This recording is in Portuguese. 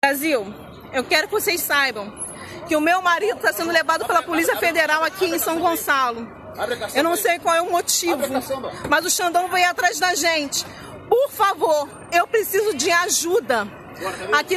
Brasil, eu quero que vocês saibam que o meu marido está sendo levado pela Polícia Federal aqui em São Gonçalo. Eu não sei qual é o motivo, mas o Xandão veio atrás da gente. Por favor, eu preciso de ajuda. Aqui